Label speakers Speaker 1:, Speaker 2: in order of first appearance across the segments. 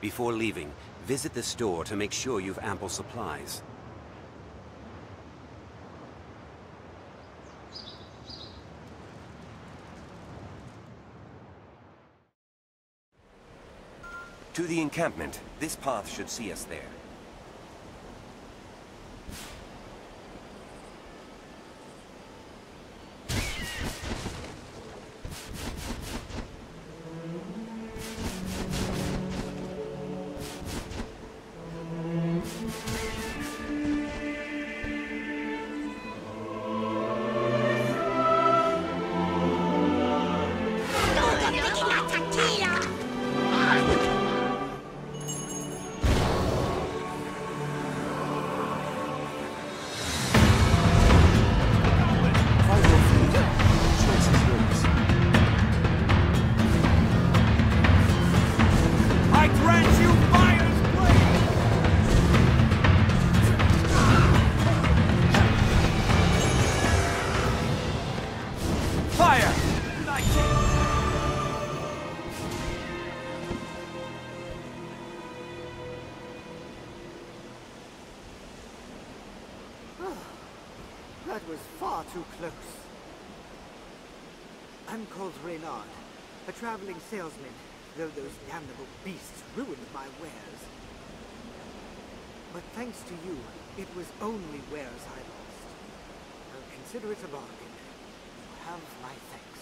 Speaker 1: Before leaving, visit the store to make sure you've ample supplies.
Speaker 2: To the encampment. This path should see us there.
Speaker 3: That was far too close. I'm called Reynard, a traveling salesman, though those damnable beasts ruined my wares. But thanks to you, it was only wares I lost. I'll consider it a bargain. You have my thanks.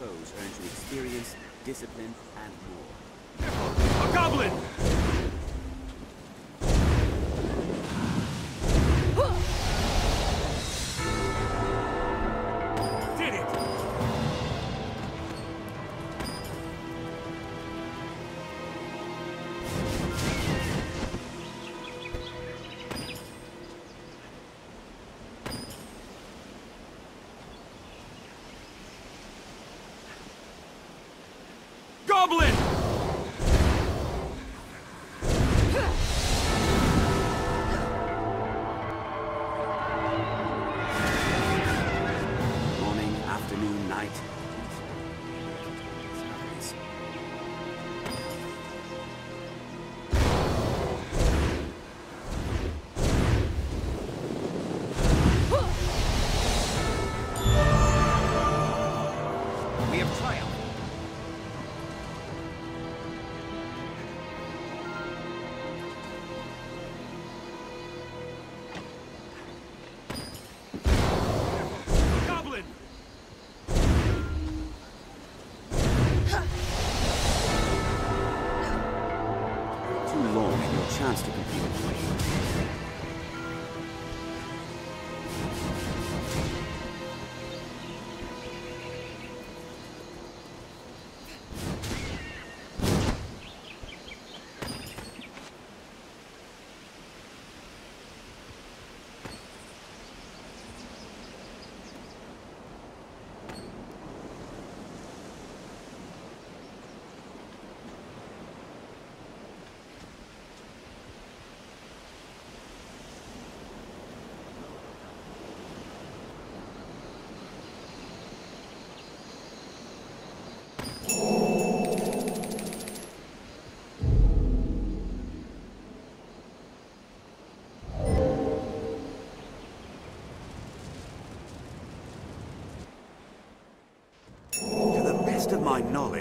Speaker 1: Foes earns you experience, discipline, and more.
Speaker 4: A goblin!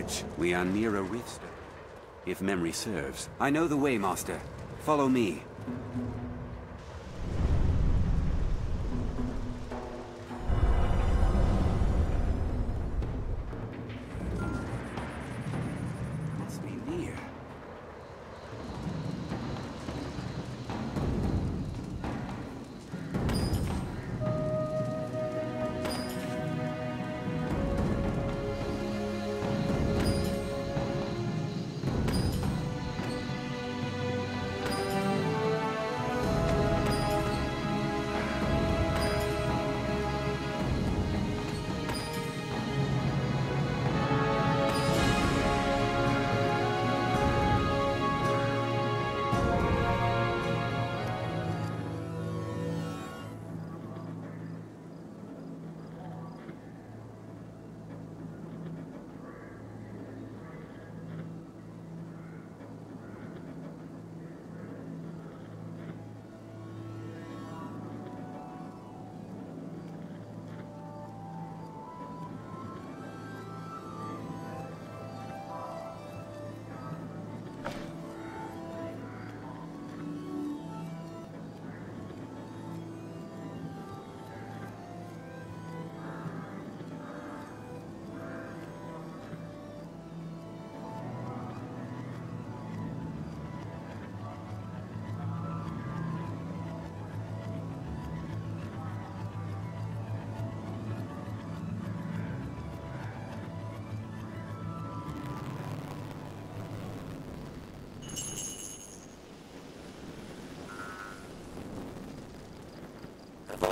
Speaker 1: Knowledge, we are near a rift. If memory serves. I know the way, Master. Follow me.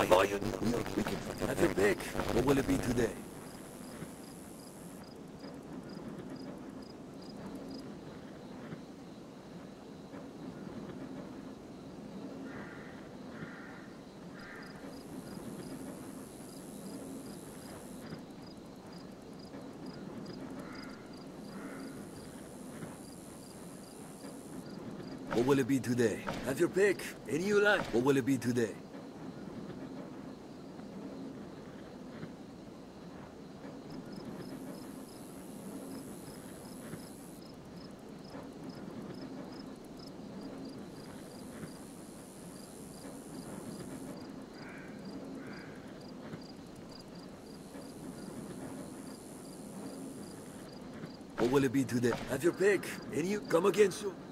Speaker 1: You we can have your pick. What will it be today? What will it be today? Have your pick. Any you like. What will it be today? Will it be today? Have your pick. And you come again soon.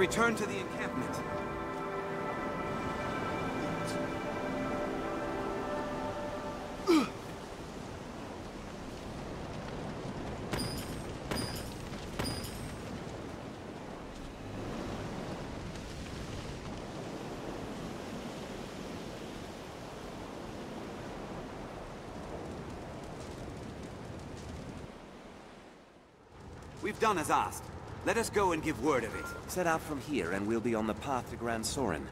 Speaker 5: Return to the encampment. We've done as asked. Let us go and give word of it.
Speaker 6: Set out from here and we'll be on the path to Gran Soren.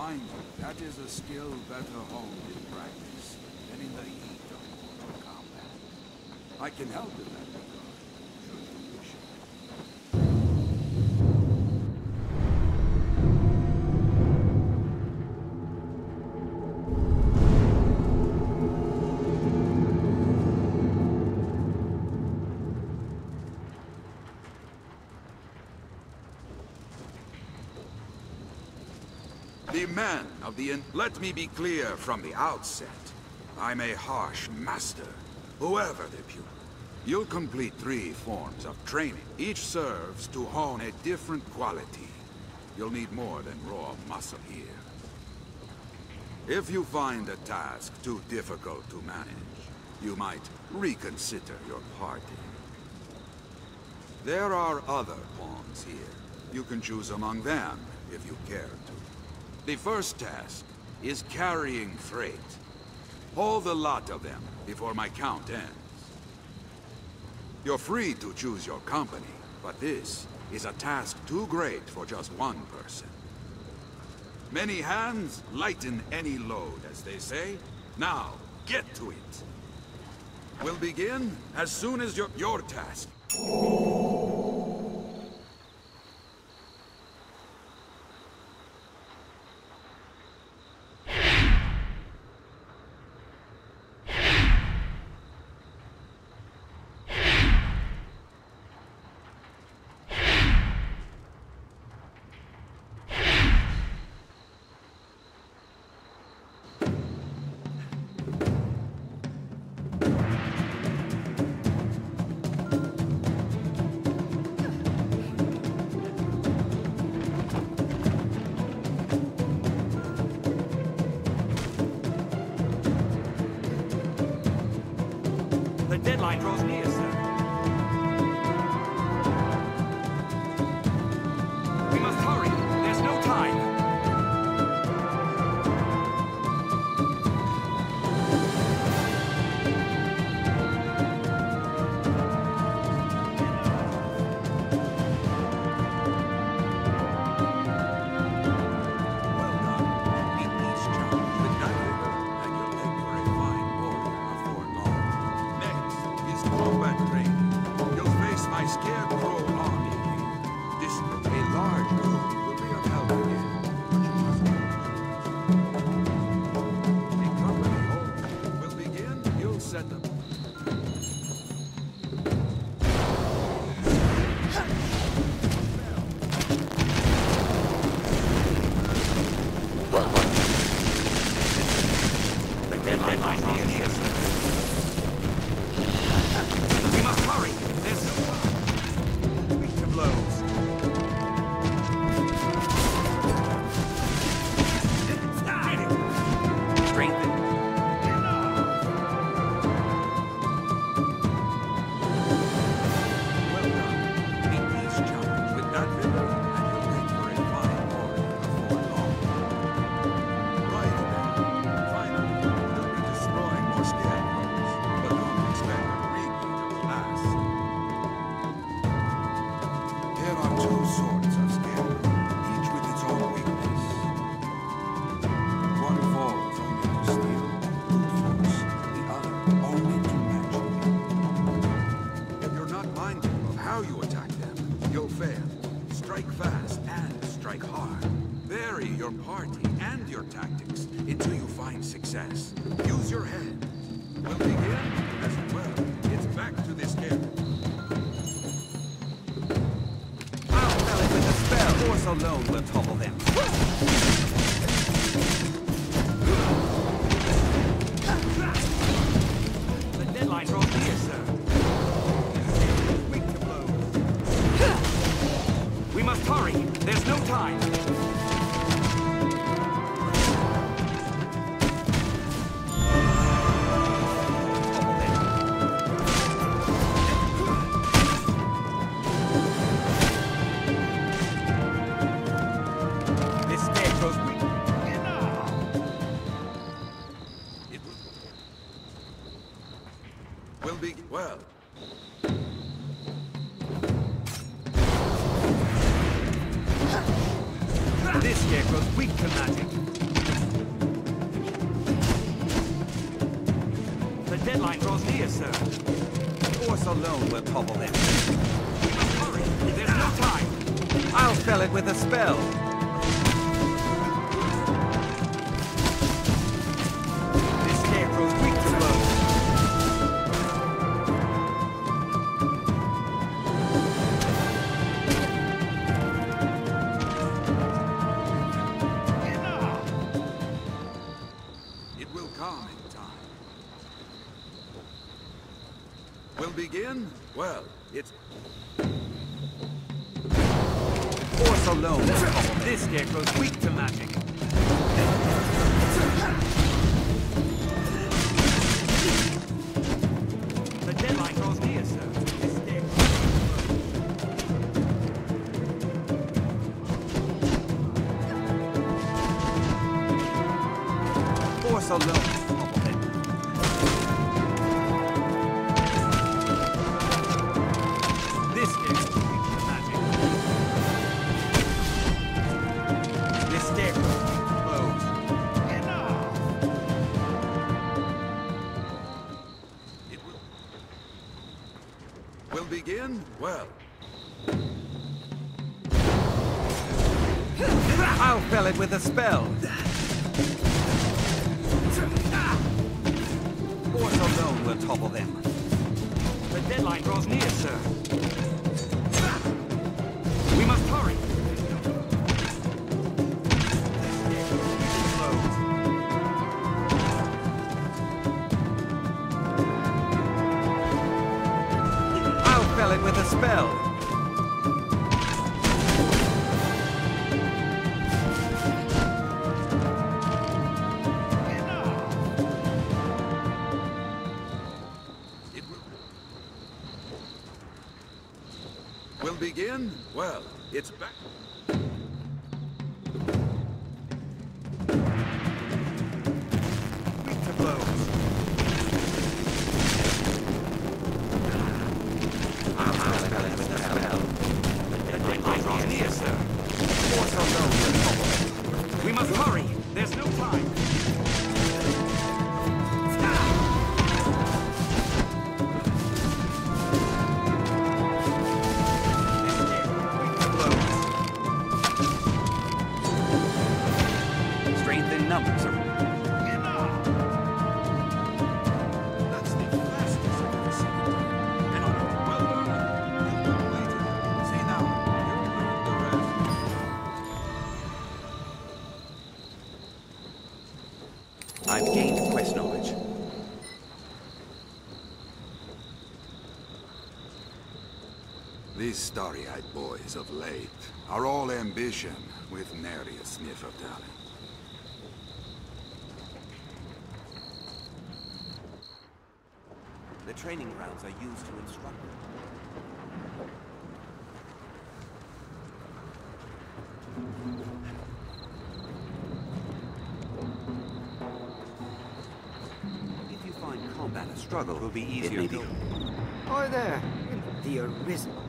Speaker 4: Quite mindful. That is a skill better honed in practice than in the heat of mortal combat. I can help in Let me be clear from the outset. I'm a harsh master, whoever the pupil. You'll complete three forms of training. Each serves to hone a different quality. You'll need more than raw muscle here. If you find a task too difficult to manage, you might reconsider your party. There are other pawns here. You can choose among them if you care to. The first task is carrying freight. Haul the lot of them before my count ends. You're free to choose your company, but this is a task too great for just one person. Many hands lighten any load, as they say. Now, get to it. We'll begin as soon as your, your task. We'll? Well,
Speaker 7: I'll
Speaker 1: fell it with a spell. Force alone will topple them. The deadline draws near, sir.
Speaker 4: Starry-eyed boys of late are all ambition with nary a sniff of talent.
Speaker 8: The training grounds are used to instruct them.
Speaker 1: If you find combat a struggle, it will be easier
Speaker 7: may be.
Speaker 1: to...
Speaker 3: Oi there, the arisen.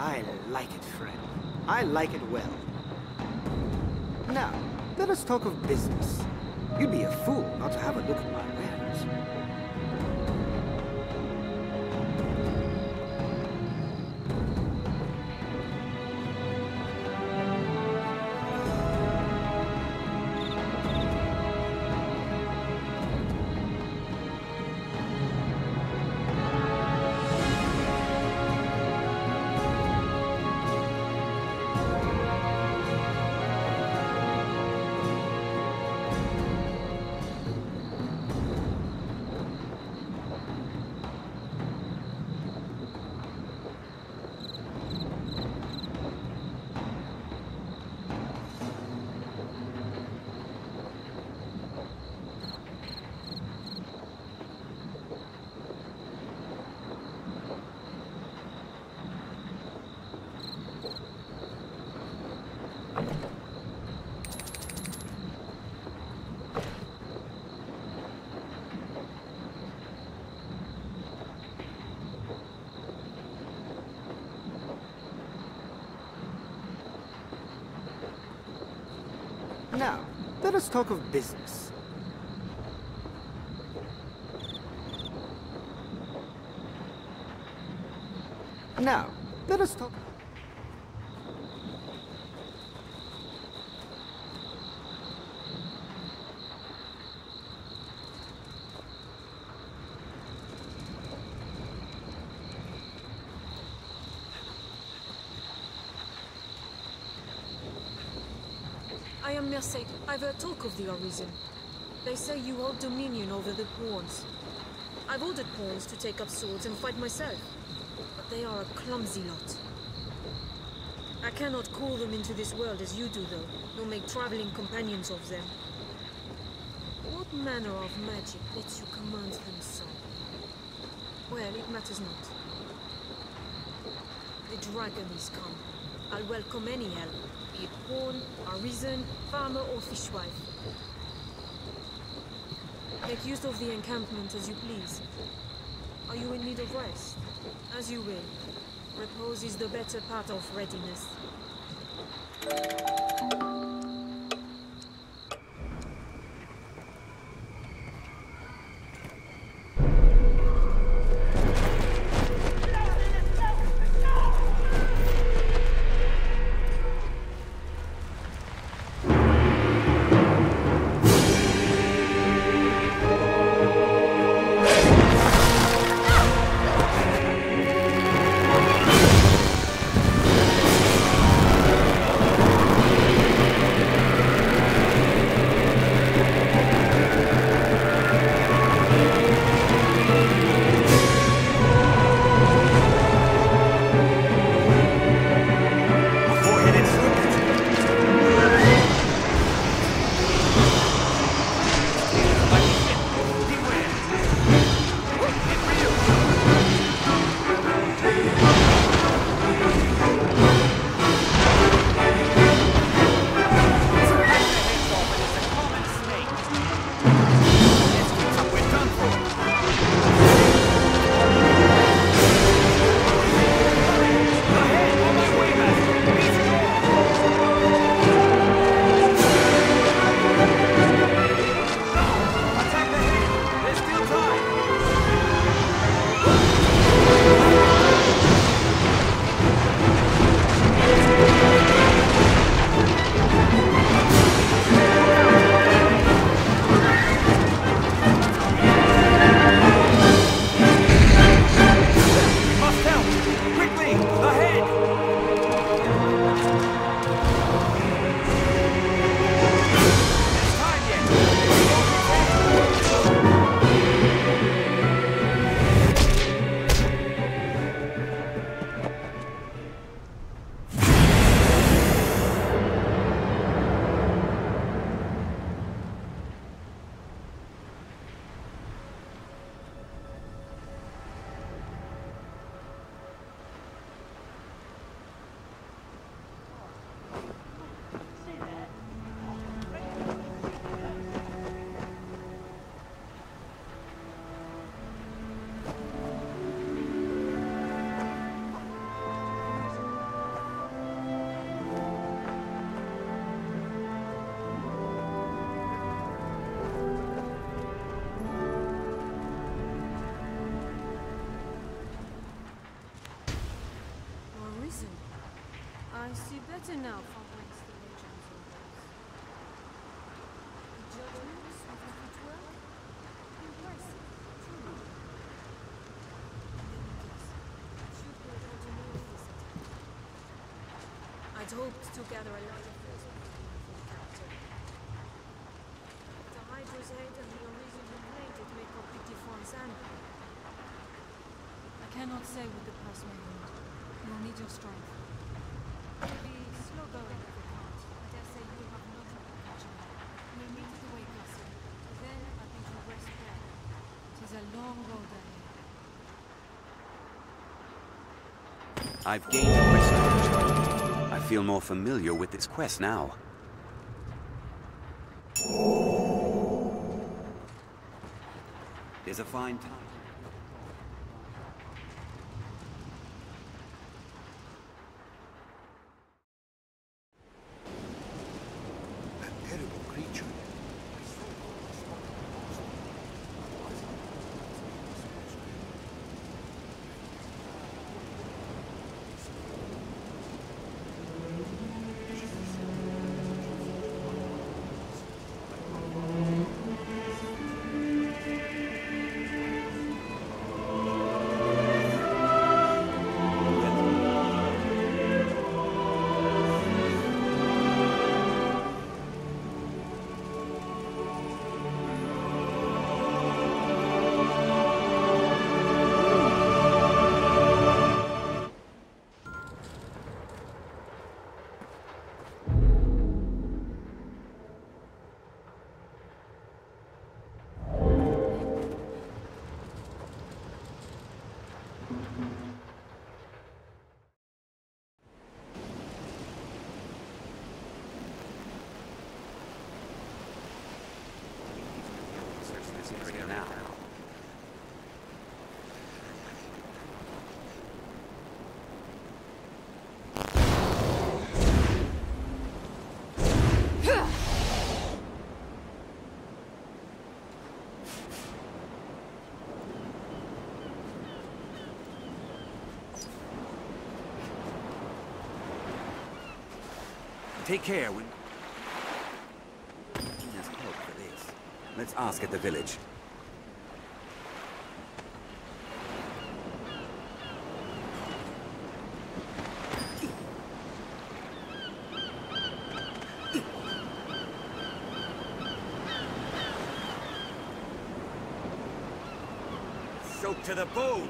Speaker 3: I like it, friend. I like it well. Now, let us talk of business. You'd be a fool not to have a look at my let us talk of business. Now, let us talk...
Speaker 9: I am Mercedes. I've heard talk of the Arisen. They say you hold dominion over the pawns. I've ordered pawns to take up swords and fight myself. But they are a clumsy lot. I cannot call them into this world as you do, though, nor make traveling companions of them. What manner of magic lets you command them so? Well, it matters not. The dragon is come. I'll welcome any help, be it pawn, arisen, farmer or fishwife. Make use of the encampment as you please. Are you in need of rest? As you will. Repose is the better part of readiness. Whence the legends. The judgments of the footwork? Impressive, this? I'd hoped to gather a larger force before the Hydra's head and the Arisen united make up the defense and I cannot say what the past may hold. You'll need your strength. It'll be slow going if it can't. I dare say you have no trouble catching up. We'll meet at the way castle. Then I think you'll rest there. Tis a long road ahead.
Speaker 1: I've gained a quest. I feel more familiar with this quest now. There's a fine time. Take care. Let's hope for this. Let's ask at the village. To the bone!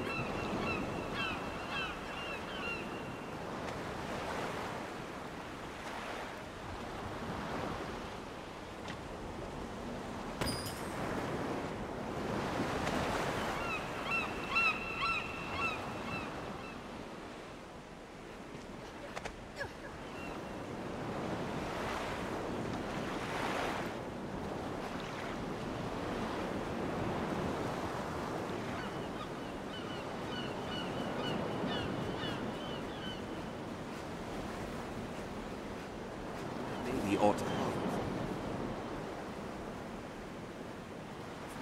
Speaker 1: Maybe ought to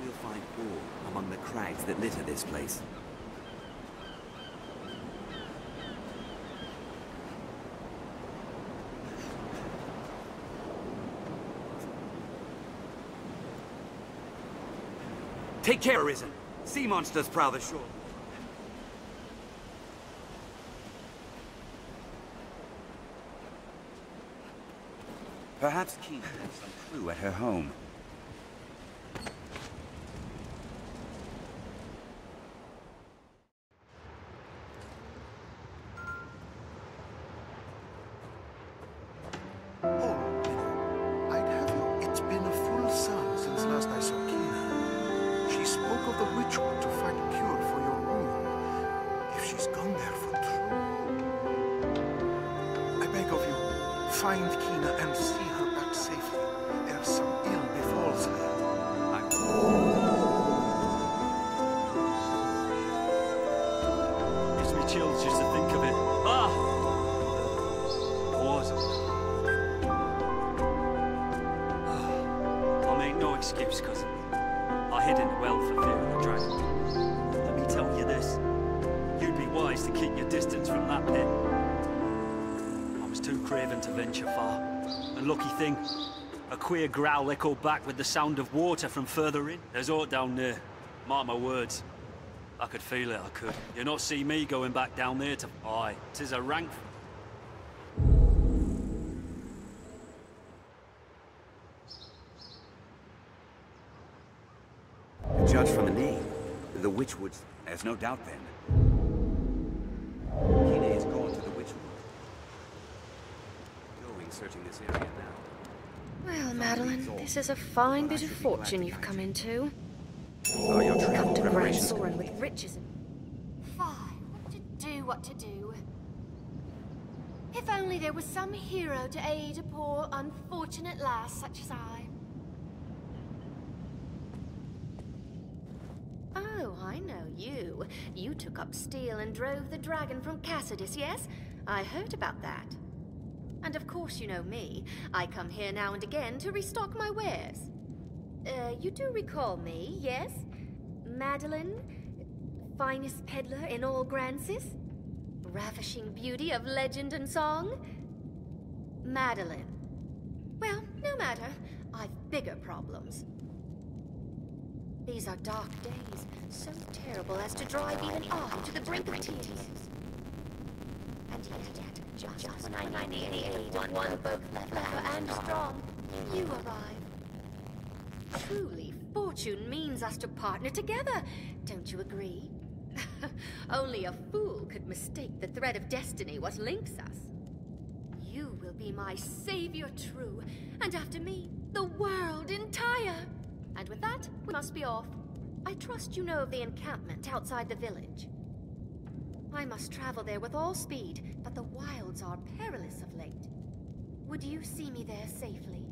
Speaker 1: We'll find ore among the crags that litter this place. Take care, Risen. Sea monsters prowl the shore. Perhaps Keen has some clue at her home.
Speaker 10: Queer growl echoed back with the sound of water from further in. There's aught down there. Mark my words. I could feel it, I could. You not see me going back down there to... Aye, tis a rank...
Speaker 1: Judge from the name, the Witchwoods. There's no doubt then. Quina is gone to the Witchwood. Going searching this area now.
Speaker 11: Well, Madeline, this is a fine bit of fortune you've come into.
Speaker 1: Are your
Speaker 11: Come to Grand with riches and...
Speaker 12: Fine. What to do, what to do. If only there was some hero to aid a poor, unfortunate lass such as I.
Speaker 11: Oh, I know you. You took up steel and drove the dragon from Cassardis, yes? I heard about that. And of course you know me. I come here now and again to restock my wares. Uh, you do recall me, yes? Madeline? Finest peddler in all Gransys? Ravishing beauty of legend and song? Madeline. Well, no matter. I've bigger problems. These are dark days, so terrible as to drive even I to the brink of tears. And yet, just when I one both clever and strong, you arrive. Truly, fortune means us to partner together. Don't you agree? Only a fool could mistake the thread of destiny what links us. You will be my savior true, and after me, the world entire. And with that, we must be off. I trust you know of the encampment outside the village. I must travel there with all speed, but the wilds are perilous of late. Would you see me there safely?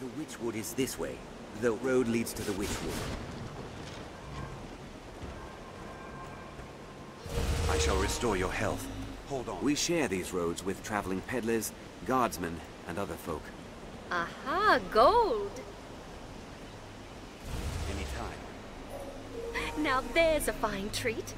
Speaker 1: The Witchwood is this way. The road leads to the Witchwood. Shall restore your health. Hold on. We share these roads with traveling peddlers, guardsmen, and other folk.
Speaker 11: Aha, gold!
Speaker 1: Anytime.
Speaker 11: Now there's a fine treat.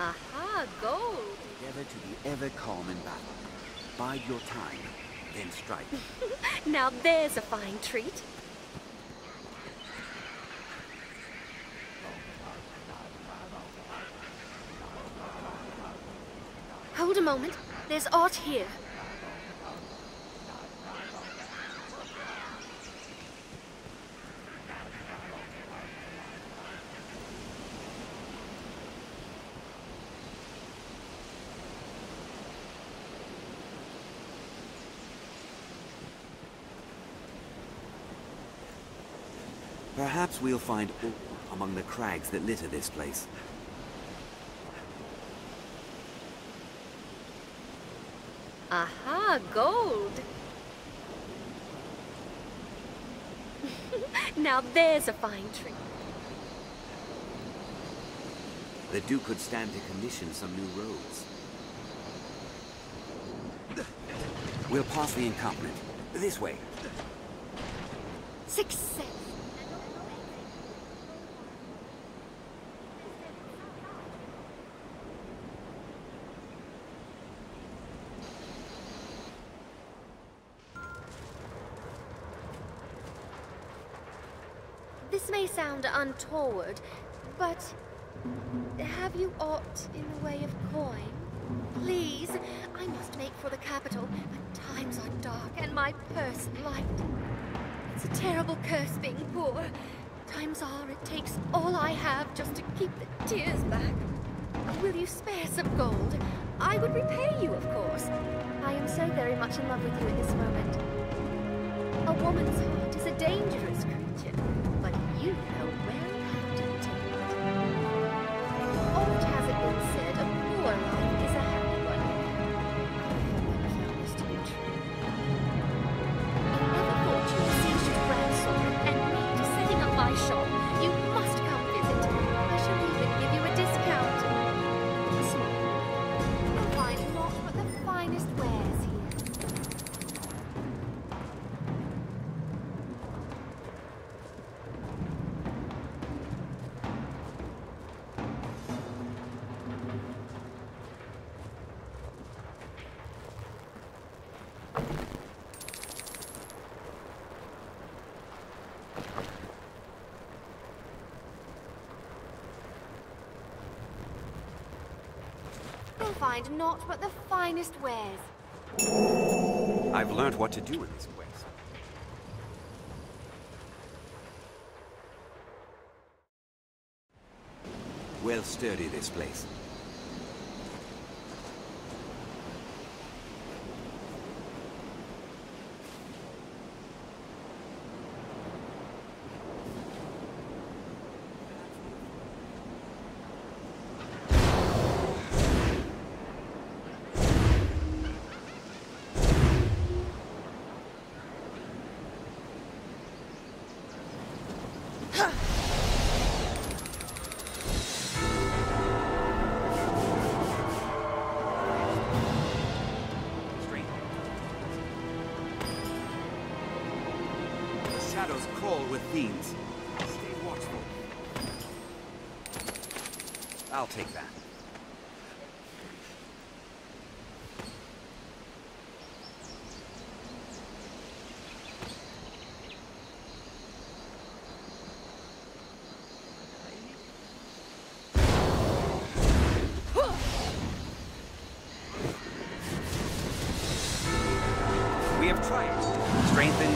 Speaker 11: Aha, gold!
Speaker 1: Endeavor to calm in battle. Bide your time, then strike.
Speaker 11: Now there's a fine treat. Hold a moment. There's art here.
Speaker 1: Perhaps we'll find among the crags that litter this place.
Speaker 11: Aha, gold! now there's a fine treat.
Speaker 1: The Duke could stand to commission some new roads. We'll pass the encampment. This way.
Speaker 11: Success! This may sound untoward, but have you aught in the way of coin? Please, I must make for the capital, but times are dark and my purse light. It's a terrible curse being poor. Times are it takes all I have just to keep the tears back. Will you spare some gold? I would repay you, of course. I am so very much in love with you at this moment. A woman's heart is a dangerous creature, but find naught but the finest wares.
Speaker 1: I've learned what to do in this quest. Well sturdy, this place.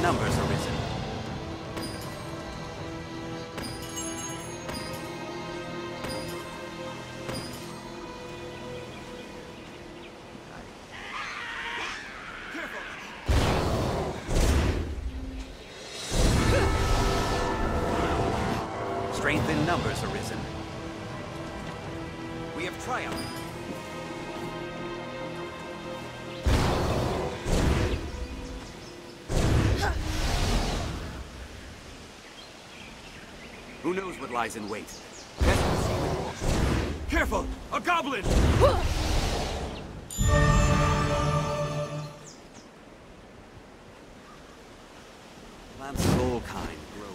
Speaker 1: Numbers Who knows what lies in wait?
Speaker 7: Careful! A goblin!
Speaker 1: Plants of all kind grow.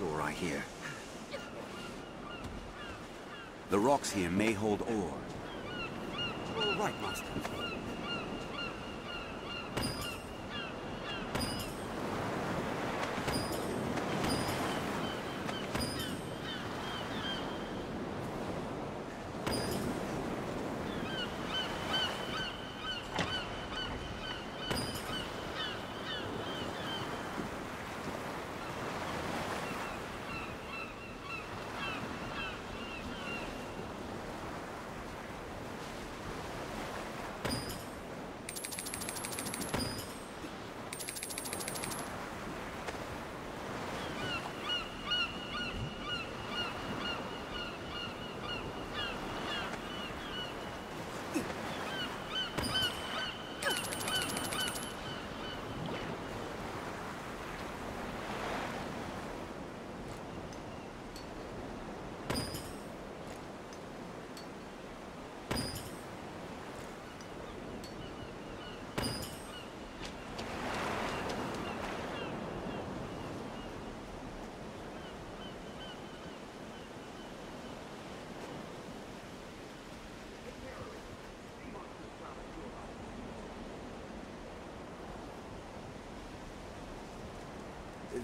Speaker 1: You're right here. The rocks here may hold ore. All right, Master.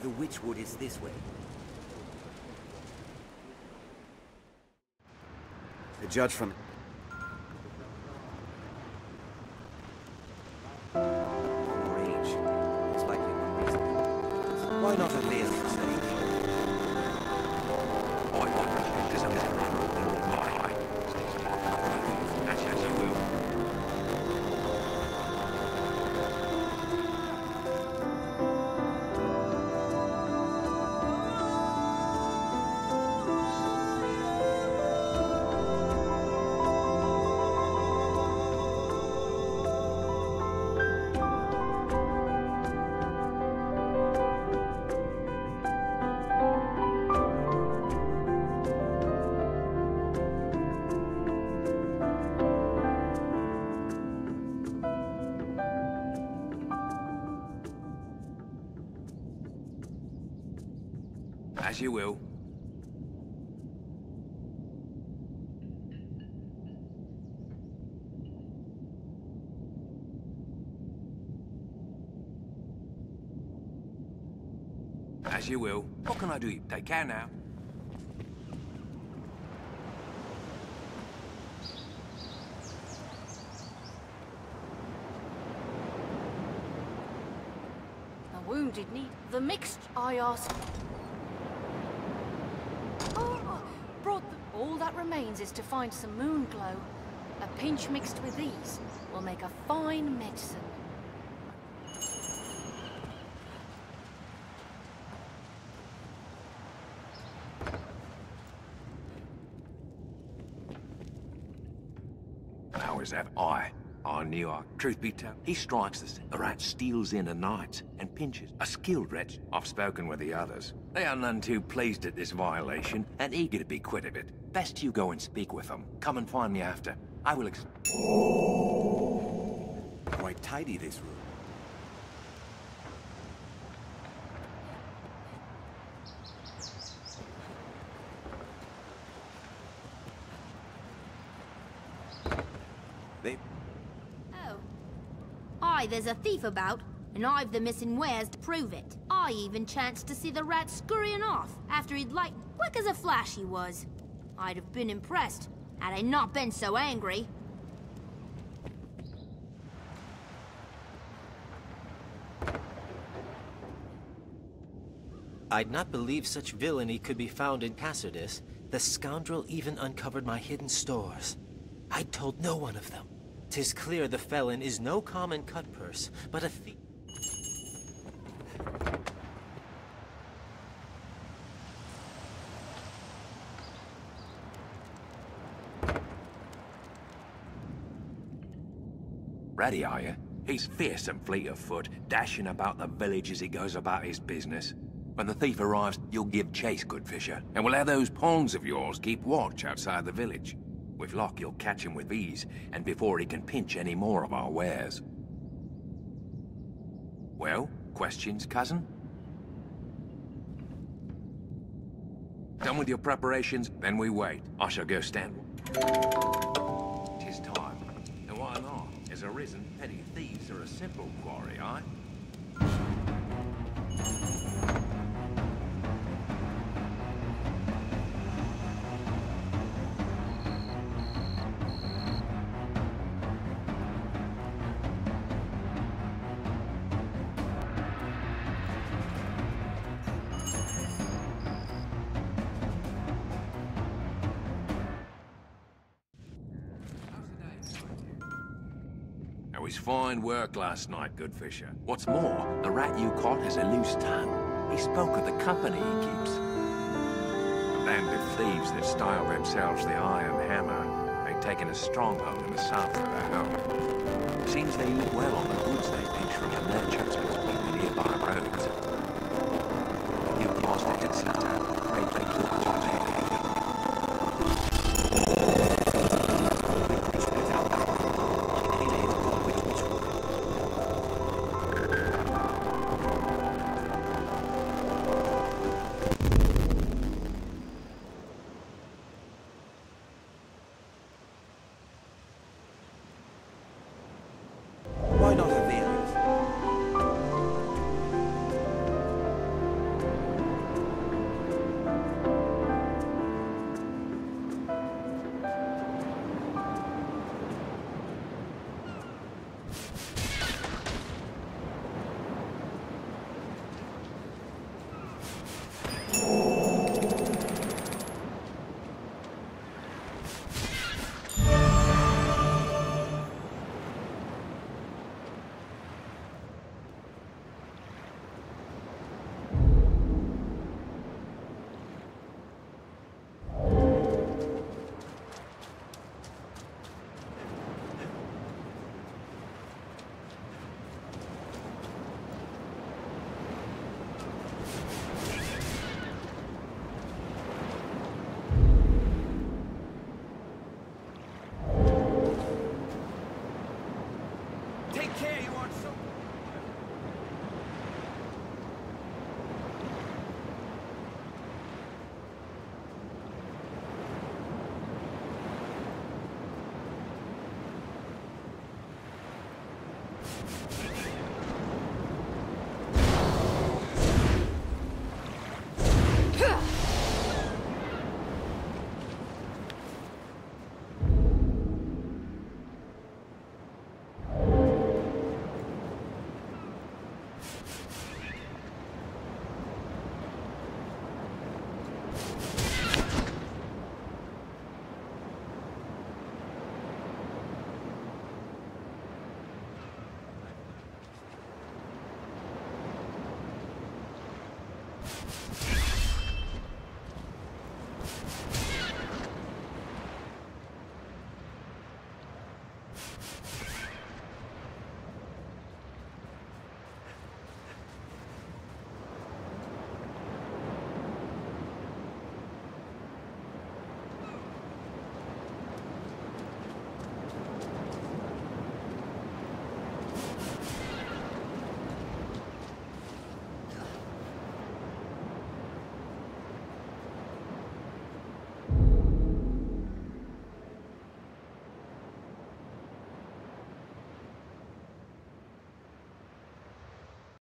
Speaker 1: The Witchwood is this way. To judge from...
Speaker 13: You will. As you will. What can I do? Take care now.
Speaker 12: The wounded need the mixed, I ask. Oh, brought them. All that remains is to find some moon glow. A pinch mixed with these will make a fine medicine.
Speaker 13: How is that I? I knew I. Truth be told, he strikes us. The rat steals in at night and pinches. A skilled wretch. I've spoken with the others. They are none too pleased at this violation and eager to be quit of it. Best you go and speak with them. Come and find me after. I will ex-
Speaker 1: Quite tidy, this room. They...
Speaker 14: Oh. Aye, there's a thief about, and I've the missing wares to prove it. I even chanced to see the rat scurrying off after he'd light quick as a flash he was. I'd have been impressed had I not been so angry.
Speaker 15: I'd not believe such villainy could be found in Cassardis. The scoundrel even uncovered my hidden stores. I'd told no one of them. Tis clear the felon is no common cutpurse, but a thief.
Speaker 13: Ready, are you? He's fierce and fleet of foot, dashing about the village as he goes about his business. When the thief arrives, you'll give chase, good fisher, and we'll have those pawns of yours keep watch outside the village. With luck, you'll catch him with ease, and before he can pinch any more of our wares. Well, questions, cousin? Done with your preparations, then we wait. I shall go stand. Tis time. And what art has arisen. Petty thieves are a simple quarry, aye? It was fine work last night, good fisher. What's more, the rat you caught has a loose tongue. He spoke of the company he keeps. A band of thieves that style themselves the Iron Hammer. They've taken a stronghold in the south of their home. Seems they eat well on the goods they pinch from the merchants